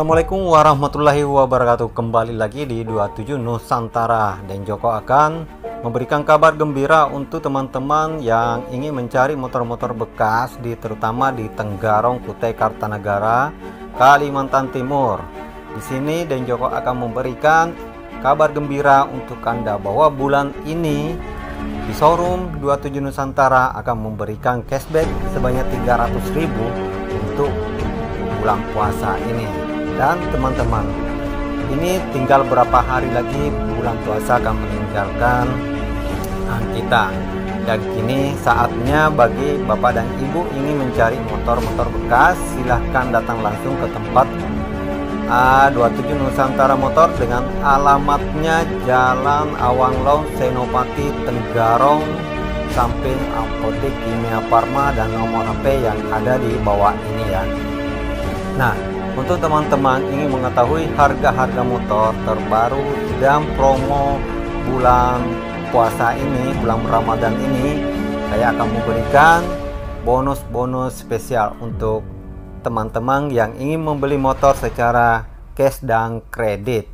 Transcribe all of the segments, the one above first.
Assalamualaikum warahmatullahi wabarakatuh Kembali lagi di 27 Nusantara Dan Joko akan memberikan kabar gembira untuk teman-teman yang ingin mencari motor-motor bekas di terutama di Tenggarong, Kutai Kartanagara, Kalimantan Timur. Di sini Dan Joko akan memberikan kabar gembira untuk Anda bahwa bulan ini di showroom 27 Nusantara akan memberikan cashback sebanyak 300.000 untuk bulan puasa ini. Dan teman-teman, ini tinggal berapa hari lagi bulan puasa akan meninggalkan kita. Dan kini saatnya bagi Bapak dan Ibu ingin mencari motor-motor bekas, silahkan datang langsung ke tempat A27 Nusantara Motor dengan alamatnya Jalan Awanglong Senopati Tenggarong samping apotek Kimia Farma dan nomor HP yang ada di bawah ini ya. Nah, untuk teman-teman ingin mengetahui harga-harga motor terbaru dan promo bulan puasa ini, bulan Ramadan ini, saya akan memberikan bonus-bonus spesial untuk teman-teman yang ingin membeli motor secara cash dan kredit.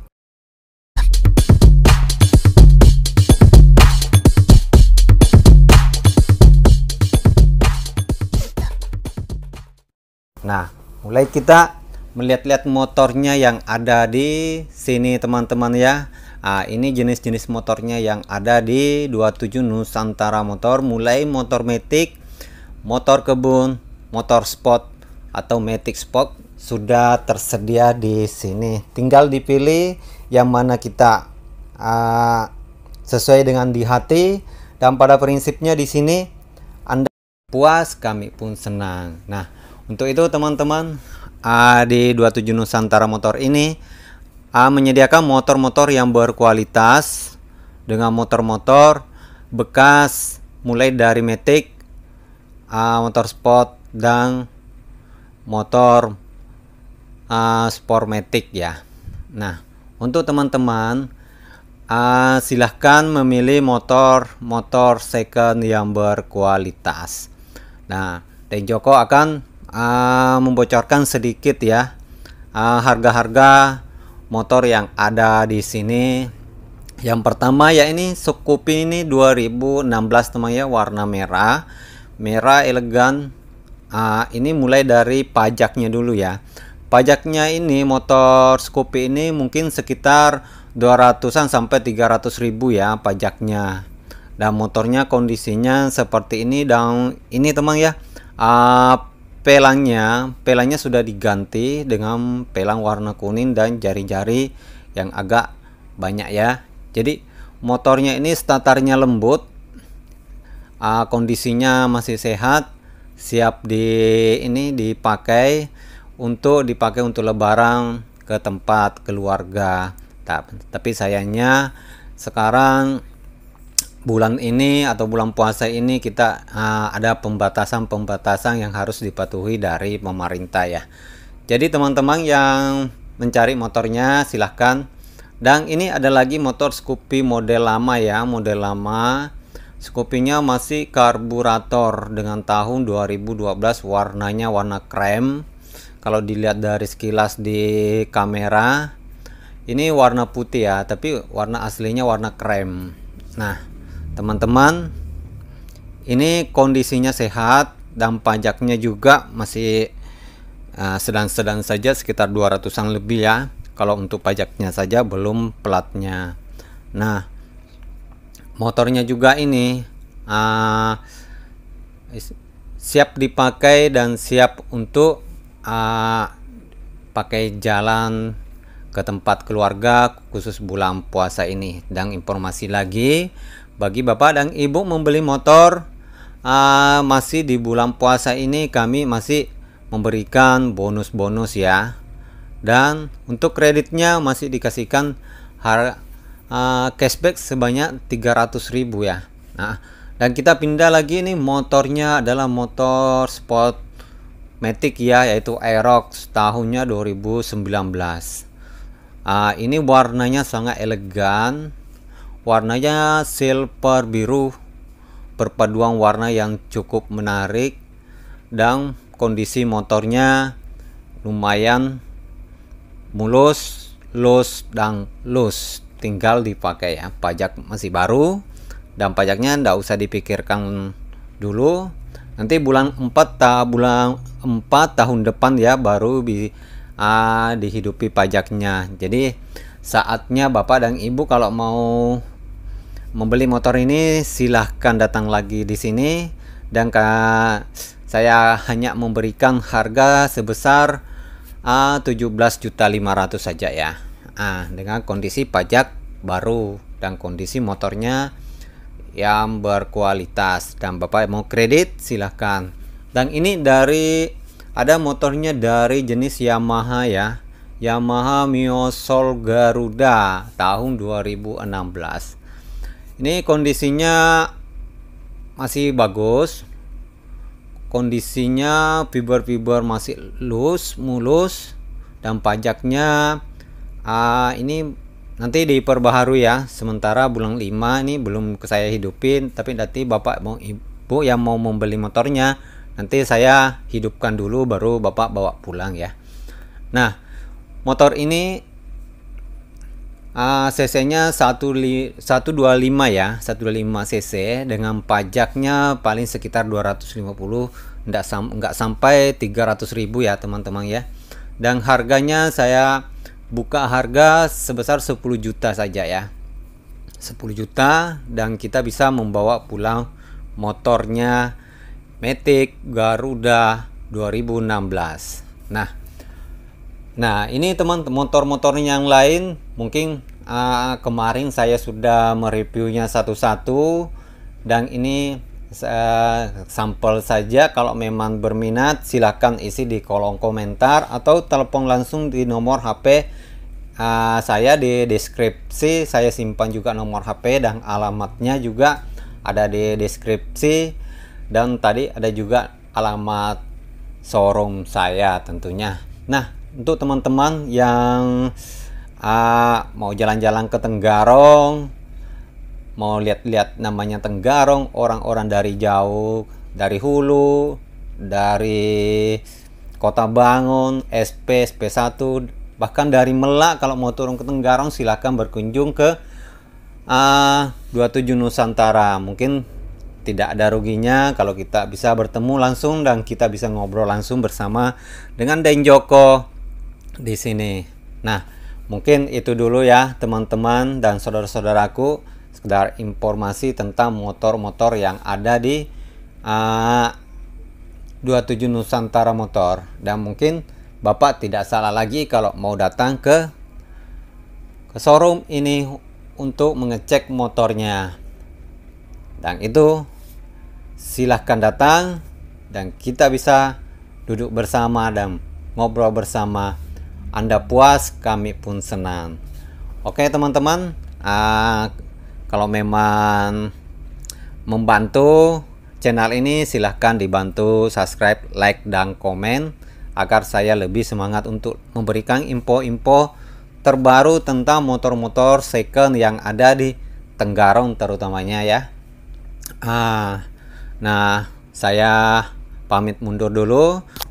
Nah, mulai kita melihat-lihat motornya yang ada di sini teman-teman ya. Nah, ini jenis-jenis motornya yang ada di 27 Nusantara Motor. Mulai motor metik motor kebun motor sport atau metik sport sudah tersedia di sini. Tinggal dipilih yang mana kita uh, sesuai dengan di hati dan pada prinsipnya di sini Anda puas kami pun senang. Nah untuk itu teman-teman di 27 Nusantara Motor ini A menyediakan motor-motor yang berkualitas dengan motor-motor bekas mulai dari Matic, A motor sport dan motor A sport Matic ya. Nah, untuk teman-teman uh, silahkan memilih motor-motor second yang berkualitas. Nah, dan Joko akan uh, membocorkan sedikit ya ah, harga-harga uh, motor yang ada di sini. Yang pertama ya ini Scoopy ini 2016 teman ya warna merah, merah elegan. Uh, ini mulai dari pajaknya dulu ya. Pajaknya ini motor Scoopy ini mungkin sekitar 200-an sampai 300 ribu ya pajaknya. Dan motornya kondisinya seperti ini dan ini teman ya. Uh, pelangnya pelangnya sudah diganti dengan pelang warna kuning dan jari-jari yang agak banyak ya. Jadi motornya ini starternya lembut uh, kondisinya masih sehat siap di ini dipakai untuk dipakai untuk lebaran ke tempat keluarga. Tapi sayangnya sekarang bulan ini atau bulan puasa ini kita uh, ada pembatasan-pembatasan yang harus dipatuhi dari pemerintah ya. Jadi teman-teman yang mencari motornya silahkan. Dan ini ada lagi motor Scoopy model lama ya, model lama. Scoopy-nya masih karburator dengan tahun 2012 warnanya warna krem. Kalau dilihat dari sekilas di kamera ini warna putih ya, tapi warna aslinya warna krem. Nah, teman-teman ini kondisinya sehat dan pajaknya juga masih uh, sedang-sedang saja sekitar 200an lebih ya. Kalau untuk pajaknya saja belum platnya nah motornya juga ini uh, siap dipakai dan siap untuk uh, pakai jalan ke tempat keluarga khusus bulan puasa ini. Dan informasi lagi bagi Bapak dan Ibu membeli motor uh, masih di bulan puasa ini kami masih memberikan bonus-bonus ya. Dan untuk kreditnya masih dikasihkan harga uh, cashback sebanyak 300.000 ya. Nah, dan kita pindah lagi nih motornya adalah motor sport Matic ya yaitu Aerox tahunnya 2019. Uh, ini warnanya sangat elegan warnanya silver biru perpaduan warna yang cukup menarik dan kondisi motornya lumayan mulus lus dan lus tinggal dipakai ya pajak masih baru dan pajaknya ndak usah dipikirkan dulu. Nanti bulan 4 ta bulan 4 tahun depan ya baru bi uh, dihidupi pajaknya. Jadi saatnya bapak dan ibu kalau mau membeli motor ini silahkan datang lagi di sini. Dan saya hanya memberikan harga sebesar uh, 17.500 saja ya. Uh, dengan kondisi pajak baru dan kondisi motornya yang berkualitas. Dan Bapak mau kredit silahkan. Dan ini dari ada motornya dari jenis Yamaha ya. Yamaha Mio Sol Garuda tahun 2016 ini kondisinya masih bagus. Kondisinya fiber-fiber masih lus mulus dan pajaknya uh, ini nanti diperbaharui ya. Sementara bulan 5 ini belum saya hidupin tapi nanti bapak mau ibu yang mau membeli motornya nanti saya hidupkan dulu baru bapak bawa pulang ya. Nah motor ini Uh, cc-nya 125 ya, 125 cc dengan pajaknya paling sekitar 250 enggak sam enggak sampai 300.000 ya, teman-teman ya. Dan harganya saya buka harga sebesar 10 juta saja ya. 10 juta dan kita bisa membawa pulang motornya Matic Garuda 2016. Nah, Nah, ini teman motor-motor yang lain mungkin uh, kemarin saya sudah mereviewnya satu-satu dan ini uh, sampel saja. Kalau memang berminat silahkan isi di kolom komentar atau telepon langsung di nomor HP uh, saya di deskripsi. Saya simpan juga nomor HP dan alamatnya juga ada di deskripsi. Dan tadi ada juga alamat showroom saya tentunya. Nah untuk teman-teman yang uh, mau jalan-jalan ke Tenggarong, mau lihat-lihat namanya Tenggarong, orang-orang dari jauh, dari Hulu, dari Kota Bangun, SP, SP1, bahkan dari Melak kalau mau turun ke Tenggarong silahkan berkunjung ke uh, 27 Nusantara. Mungkin tidak ada ruginya kalau kita bisa bertemu langsung dan kita bisa ngobrol langsung bersama dengan Den Joko di sini. Nah, mungkin itu dulu ya teman-teman dan saudara-saudaraku sekedar informasi tentang motor-motor yang ada di uh, 27 Nusantara Motor dan mungkin Bapak tidak salah lagi kalau mau datang ke ke showroom ini untuk mengecek motornya. Dan itu silahkan datang dan kita bisa duduk bersama dan ngobrol bersama anda puas, kami pun senang. Oke teman-teman, uh, kalau memang membantu channel ini silahkan dibantu subscribe, like, dan komen agar saya lebih semangat untuk memberikan info-info terbaru tentang motor-motor second yang ada di Tenggarong terutamanya ya. Ah, nah saya pamit mundur dulu.